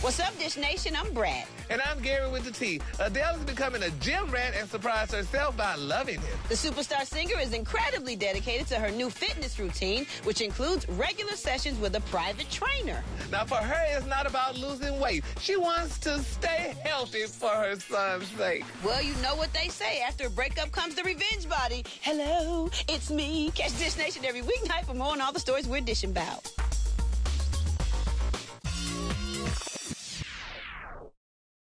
What's up, Dish Nation? I'm Brat. And I'm Gary with the Tea. Adele is becoming a gym rat and surprised herself by loving it. The superstar singer is incredibly dedicated to her new fitness routine, which includes regular sessions with a private trainer. Now, for her, it's not about losing weight. She wants to stay healthy for her son's sake. Well, you know what they say. After a breakup comes the revenge body. Hello, it's me. Catch Dish Nation every weeknight for more on all the stories we're dishing about.